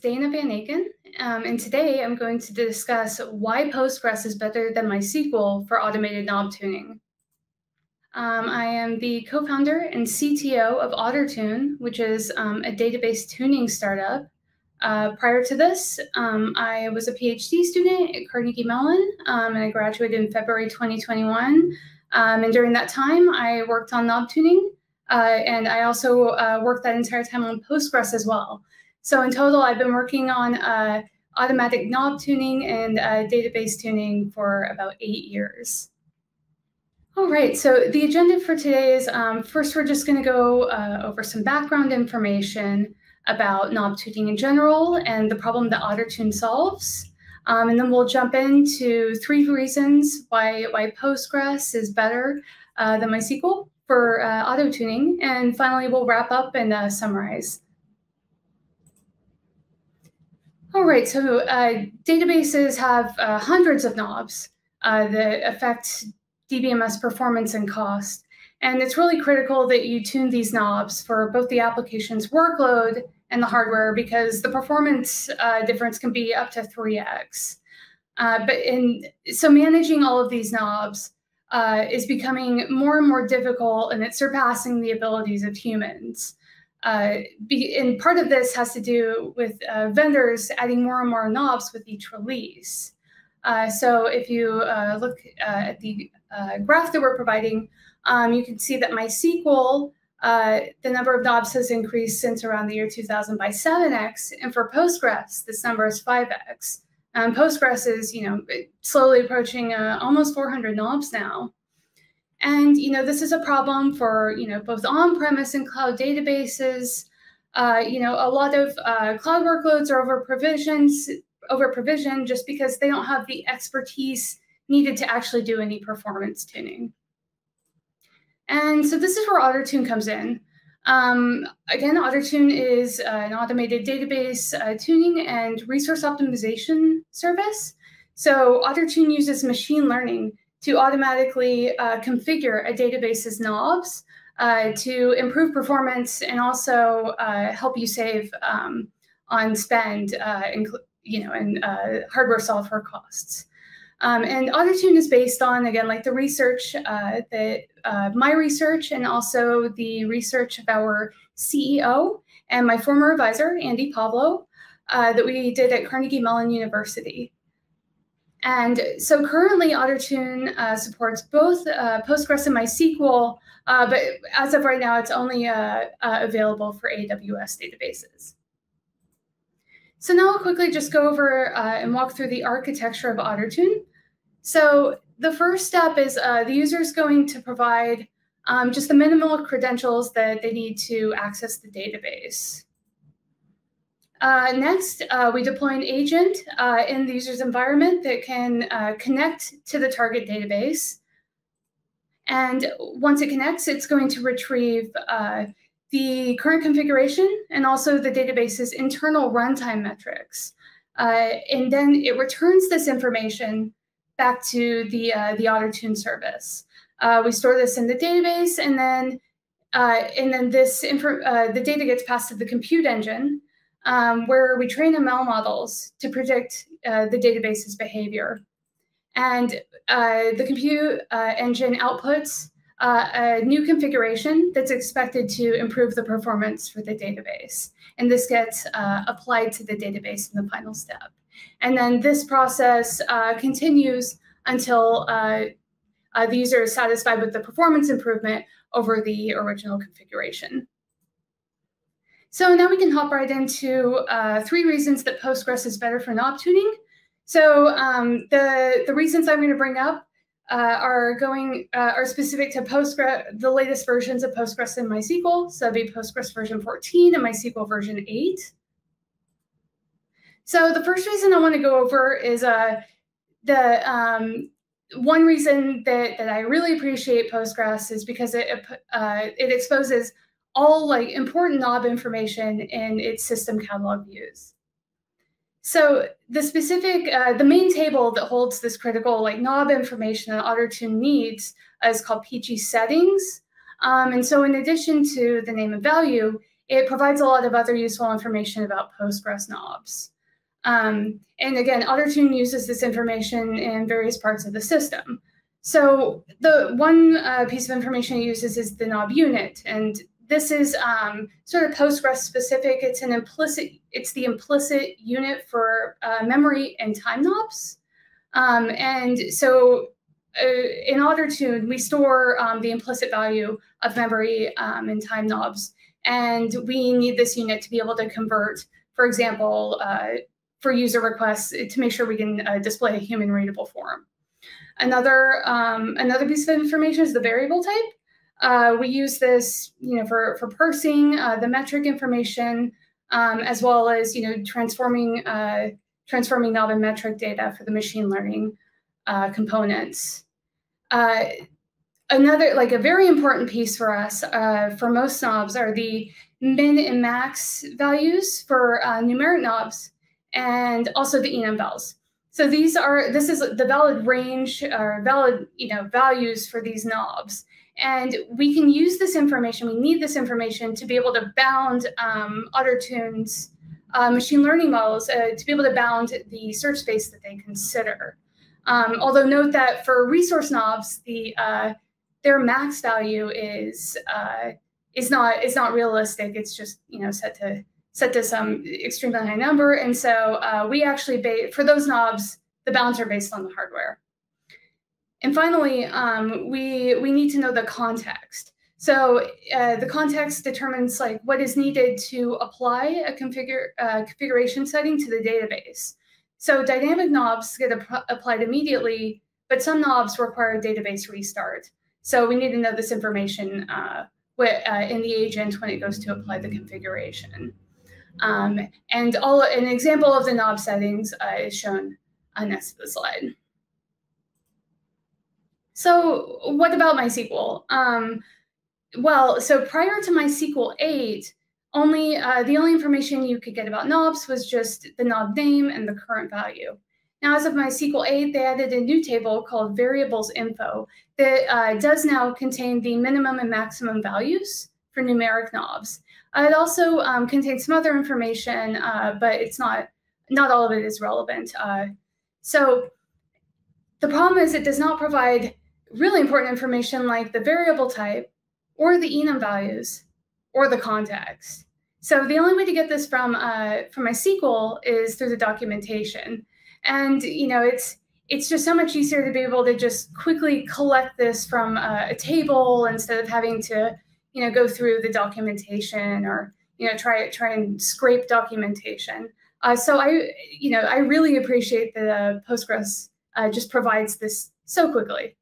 Dana Van Aken, um, and today I'm going to discuss why Postgres is better than MySQL for automated knob tuning. Um, I am the co-founder and CTO of OtterTune, which is um, a database tuning startup. Uh, prior to this, um, I was a PhD student at Carnegie Mellon, um, and I graduated in February 2021. Um, and during that time, I worked on knob tuning, uh, and I also uh, worked that entire time on Postgres as well. So in total, I've been working on uh, automatic knob tuning and uh, database tuning for about eight years. All right, so the agenda for today is um, first, we're just going to go uh, over some background information about knob tuning in general and the problem that OtterTune solves. Um, and then we'll jump into three reasons why, why Postgres is better uh, than MySQL for uh, auto tuning. And finally, we'll wrap up and uh, summarize. All right, so uh, databases have uh, hundreds of knobs uh, that affect DBMS performance and cost. And it's really critical that you tune these knobs for both the application's workload and the hardware because the performance uh, difference can be up to 3x. Uh, but in so managing all of these knobs uh, is becoming more and more difficult and it's surpassing the abilities of humans. Uh, be, and part of this has to do with uh, vendors adding more and more knobs with each release. Uh, so if you uh, look uh, at the graph that we're providing, um, you can see that MySQL, the number of knobs has increased since around the year 2000 by 7x, and for Postgres, this number is 5x. Um, Postgres is, you know, slowly approaching almost 400 knobs now. And you know, this is a problem for you know both on-premise and cloud databases. Uh, you know, a lot of uh, cloud workloads are over provisions, over provision just because they don't have the expertise needed to actually do any performance tuning. And so this is where OtterTune comes in. Um, again, OtterTune is uh, an automated database uh, tuning and resource optimization service. So OtterTune uses machine learning to automatically uh, configure a database's knobs uh, to improve performance and also uh, help you save um, on spend, uh, you know, and uh, hardware software costs. Um, and OtterTune is based on, again, like the research uh, that my research and also the research of our CEO and my former advisor, Andy Pavlo, that we did at Carnegie Mellon University. And so currently OtterTune uh, supports both uh, Postgres and MySQL, uh, but as of right now, it's only uh, uh, available for AWS databases. So now I'll quickly just go over uh, and walk through the architecture of OtterTune. So the first step is the user is going to provide um, just the minimal credentials that they need to access the database. Uh, next, uh, we deploy an agent uh, in the user's environment that can uh, connect to the target database. And once it connects, it's going to retrieve uh, the current configuration and also the database's internal runtime metrics. Uh, and then it returns this information back to the, the OtterTune service. we store this in the database, and then and then this the data gets passed to the compute engine, um, where we train ML models to predict uh, the database's behavior. And uh, the compute uh, engine outputs uh, a new configuration that's expected to improve the performance for the database. And this gets uh, applied to the database in the final step. And then this process uh, continues until the user is satisfied with the performance improvement over the original configuration. So now we can hop right into uh, three reasons that Postgres is better for knob tuning. So um, the, the reasons I'm going to bring up uh, are going uh, are specific to Postgres, the latest versions of Postgres and MySQL. So that'd be Postgres version 14 and MySQL version 8. So the first reason I want to go over is uh, the um, one reason that, that I really appreciate Postgres is because it, uh, it exposes all like important knob information in its system catalog views. So the specific, uh, the main table that holds this critical like knob information that OtterTune needs is called PG settings. Um, and so in addition to the name and value, it provides a lot of other useful information about Postgres knobs. Um, and again, OtterTune uses this information in various parts of the system. So the one uh, piece of information it uses is the knob unit, and this is um, sort of Postgres specific. It's an implicit, it's the implicit unit for uh, memory and time knobs. Um, and so uh, in OtterTune, we store um, the implicit value of memory um, and time knobs. And we need this unit to be able to convert, for example, uh, for user requests to make sure we can uh, display a human readable form. Another, um, another piece of information is the variable type. Uh, we use this, you know, for, for parsing uh, the metric information, um, as well as, you know, transforming, uh, transforming and metric data for the machine learning uh, components. Uh, another, like a very important piece for us, uh, for most knobs, are the min and max values for numeric knobs, and also the enum vals. So these are, this is the valid range or valid, you know, values for these knobs. And we can use this information, we need this information to be able to bound um, OtterTune's uh, machine learning models uh, to be able to bound the search space that they consider. Um, although note that for resource knobs, the uh, their max value is uh, is not is not realistic. It's just you know set to set to some extremely high number, and so uh, we actually for those knobs the bounds are based on the hardware. And finally, um, we, we need to know the context. So uh, the context determines like what is needed to apply a configure, uh, configuration setting to the database. So dynamic knobs get applied immediately, but some knobs require database restart. So we need to know this information uh, uh, in the agent when it goes to apply the configuration. Um, and all an example of the knob settings uh, is shown on next to the slide. So what about MySQL? Um, well, so prior to MySQL 8, only uh, the only information you could get about knobs was just the knob name and the current value. Now, as of MySQL 8, they added a new table called variables info that uh, does now contain the minimum and maximum values for numeric knobs. Uh, it also um, contains some other information, uh, but it's not not all of it is relevant. Uh, so the problem is it does not provide really important information like the variable type or the enum values or the context. So the only way to get this from uh, from MySQL is through the documentation. And you know, it's it's just so much easier to be able to just quickly collect this from uh, a table instead of having to you know go through the documentation or you know try try and scrape documentation. Uh, so I you know I really appreciate that uh, Postgres uh, just provides this so quickly.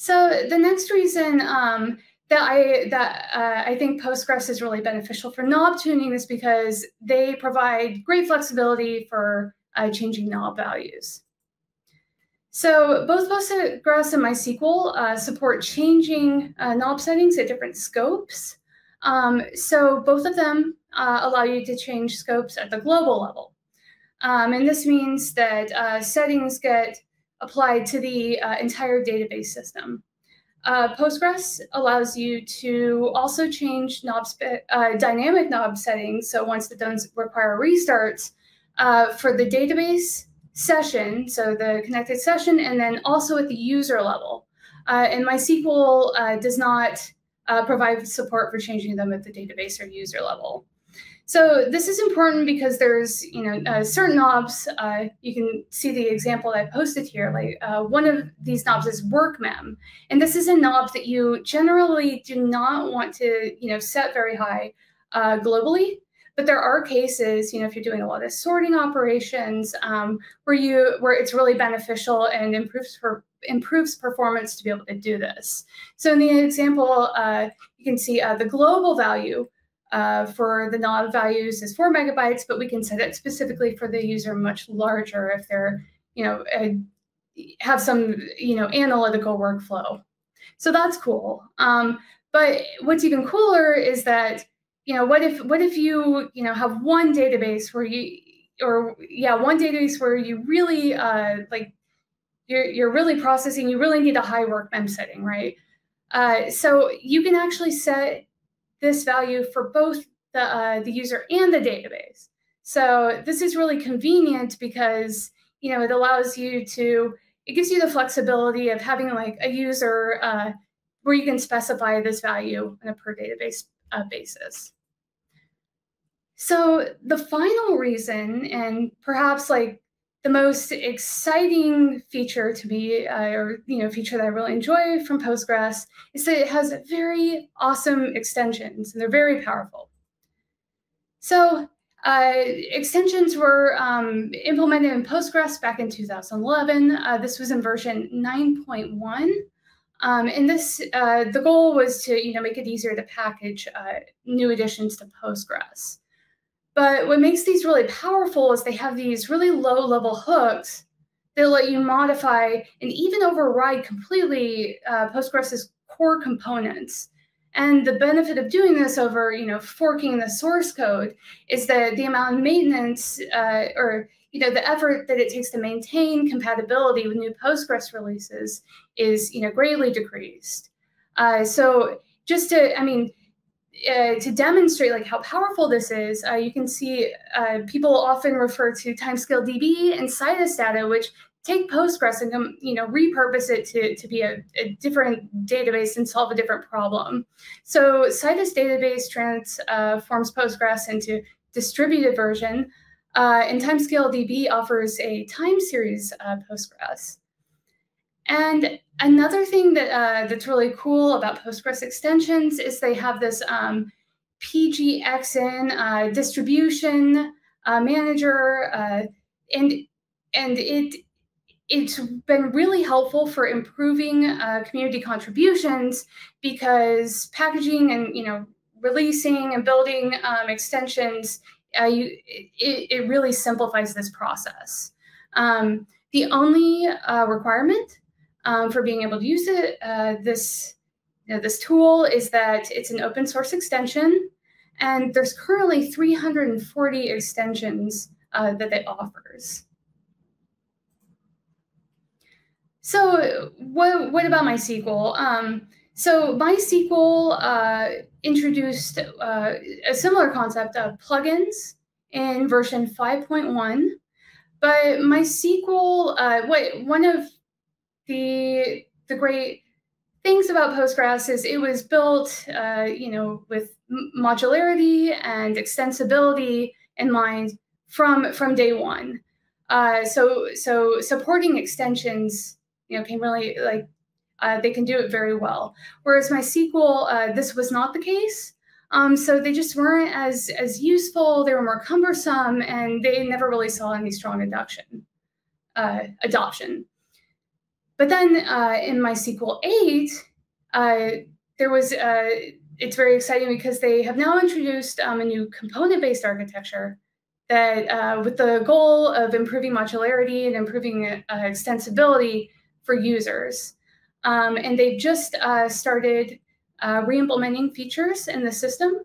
So the next reason um, that I that uh, I think Postgres is really beneficial for knob tuning is because they provide great flexibility for uh, changing knob values. So both Postgres and MySQL uh, support changing uh, knob settings at different scopes. Um, so both of them uh, allow you to change scopes at the global level. Um, and this means that uh, settings get applied to the uh, entire database system. Uh, Postgres allows you to also change knob uh, dynamic knob settings. So once the don't require restarts uh, for the database session, so the connected session, and then also at the user level. Uh, and MySQL uh, does not provide support for changing them at the database or user level. So this is important because there's, you know, uh, certain knobs, uh, you can see the example I posted here, like uh, one of these knobs is workmem. And this is a knob that you generally do not want to, you know, set very high uh, globally. But there are cases, you know, if you're doing a lot of sorting operations um, where you where it's really beneficial and improves for improves performance to be able to do this. So in the example, uh, you can see uh, the global value uh, for the knob values is four megabytes, but we can set it specifically for the user much larger if they're, you know, a, have some, you know, analytical workflow. So that's cool. Um, but what's even cooler is that, you know, what if what if you, you know, have one database where you, or yeah, one database where you really uh, like, you're you're really processing. You really need a high work mem setting, right? Uh, so you can actually set this value for both the, uh, the user and the database. So this is really convenient because you know it allows you to it gives you the flexibility of having like a user uh, where you can specify this value on a per database uh, basis. So the final reason, and perhaps like the most exciting feature to me, uh, or you know, feature that I really enjoy from Postgres, is that it has very awesome extensions, and they're very powerful. So uh, extensions were um, implemented in Postgres back in 2011. Uh, this was in version 9.1. Um, and this, uh, the goal was to, you know, make it easier to package uh, new additions to Postgres. But what makes these really powerful is they have these really low level hooks that let you modify and even override completely uh, Postgres's core components. And the benefit of doing this over, you know, forking the source code is that the amount of maintenance uh, or you know the effort that it takes to maintain compatibility with new Postgres releases is you know greatly decreased. Uh, so just to, I mean, uh, to demonstrate like how powerful this is, uh, you can see uh, people often refer to TimescaleDB and Citus data, which take Postgres and you know repurpose it to, to be a, a different database and solve a different problem. So Citus database transforms uh, Postgres into distributed version, uh, and TimescaleDB offers a time series Postgres. And another thing that uh, that's really cool about Postgres extensions is they have this um, pgxn uh, distribution uh, manager, uh, and and it it's been really helpful for improving uh, community contributions because packaging and you know releasing and building um, extensions uh, you, it, it, really simplifies this process. Um, the only requirement um, for being able to use it, uh, this, you know, this tool is that it's an open source extension, and there's currently 340 extensions uh, that it offers. So what, what about MySQL? Um, so MySQL uh, introduced uh, a similar concept of plugins in version 5.1, but MySQL, uh, what one of the the great things about Postgres is it was built, uh, you know, with modularity and extensibility in mind from from day one. Uh, so so supporting extensions, you know, can really like uh, they can do it very well. Whereas MySQL, uh, this was not the case. Um, so they just weren't as as useful. They were more cumbersome, and they never really saw any strong adoption. Uh, adoption. But then uh, in MySQL 8, uh, there was, uh, it's very exciting because they have now introduced um, a new component-based architecture that uh, with the goal of improving modularity and improving uh, extensibility for users. Um, and they've just uh, started re-implementing features in the system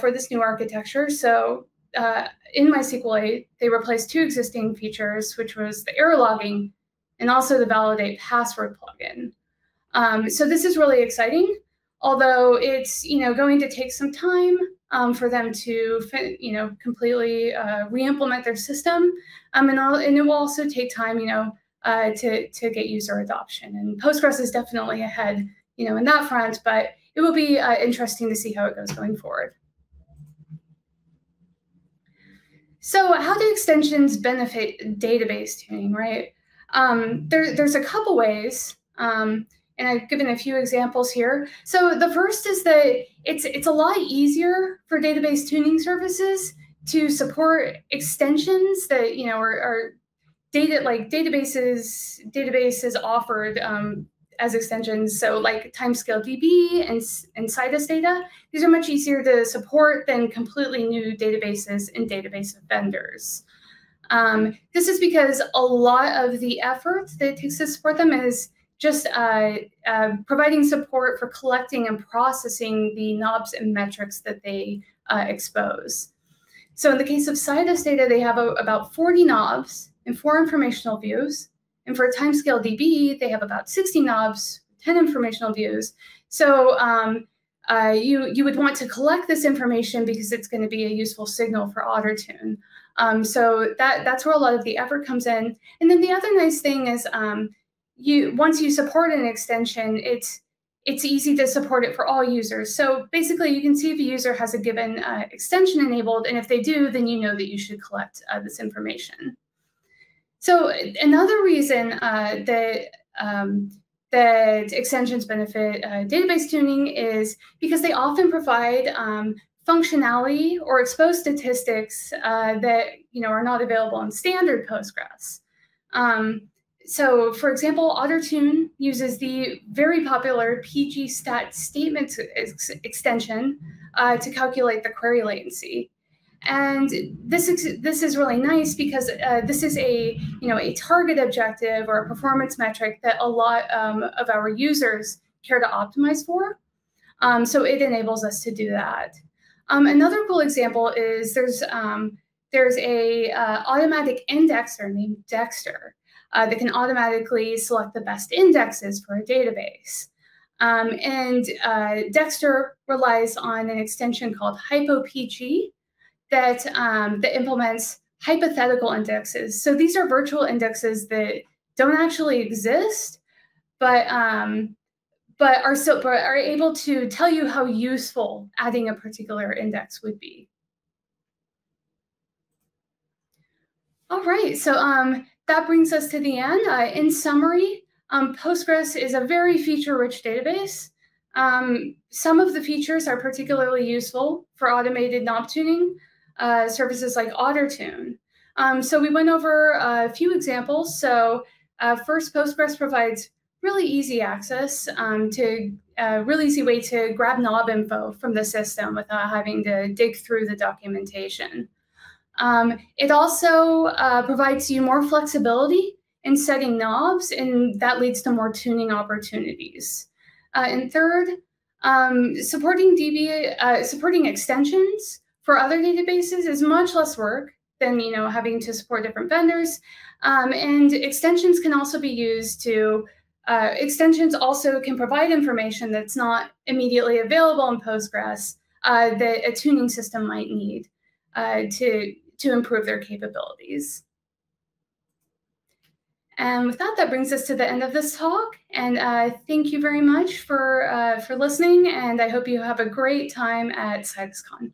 for this new architecture. So in MySQL 8, they replaced two existing features, which was the error logging and also the validate password plugin. Um, so this is really exciting, although it's you know going to take some time um, for them to you know completely uh, re-implement their system, um, and, all, and it will also take time you know uh, to to get user adoption. And Postgres is definitely ahead you know in that front, but it will be uh, interesting to see how it goes going forward. So how do extensions benefit database tuning, right? Um, there, there's a couple ways, um, and I've given a few examples here. So the first is that it's it's a lot easier for database tuning services to support extensions that you know are, are data like databases databases offered um, as extensions. So like TimescaleDB and, and Citus data, these are much easier to support than completely new databases and database vendors. Um, this is because a lot of the effort that it takes to support them is just uh, uh, providing support for collecting and processing the knobs and metrics that they uh, expose. So in the case of Citus data, they have a, about 40 knobs and four informational views. And for TimescaleDB, they have about 60 knobs, 10 informational views. So um, uh, you, you would want to collect this information because it's going to be a useful signal for OtterTune. Um, so that, that's where a lot of the effort comes in. And then the other nice thing is um, you once you support an extension, it's it's easy to support it for all users. So basically, you can see if a user has a given uh, extension enabled, and if they do, then you know that you should collect uh, this information. So another reason uh, that um, that extensions benefit uh, database tuning is because they often provide um, functionality or exposed statistics uh, that you know are not available in standard Postgres. Um, so, for example, OtterTune uses the very popular pgstat statements ex extension uh, to calculate the query latency. And this is this is really nice because uh, this is a you know a target objective or a performance metric that a lot um, of our users care to optimize for. Um, so it enables us to do that. Um, another cool example is there's um, there's a uh, automatic indexer named Dexter uh, that can automatically select the best indexes for a database. Um, and uh, Dexter relies on an extension called HypoPG that, um, that implements hypothetical indexes. So these are virtual indexes that don't actually exist, but um, but are so but are able to tell you how useful adding a particular index would be. All right, so um, that brings us to the end. Uh, in summary, um, Postgres is a very feature-rich database. Um, some of the features are particularly useful for automated knob tuning, uh, services like OtterTune. Um, so we went over a few examples. So uh, first, Postgres provides really easy access um, to a uh, really easy way to grab knob info from the system without having to dig through the documentation. Um, it also uh, provides you more flexibility in setting knobs, and that leads to more tuning opportunities. Uh, and third, um, supporting DB, uh, supporting extensions for other databases is much less work than you know having to support different vendors. Um, and extensions can also be used to uh, extensions also can provide information that's not immediately available in Postgres uh, that a tuning system might need uh, to to improve their capabilities. And with that, that brings us to the end of this talk. And uh, thank you very much for, uh, for listening. And I hope you have a great time at Citus Con.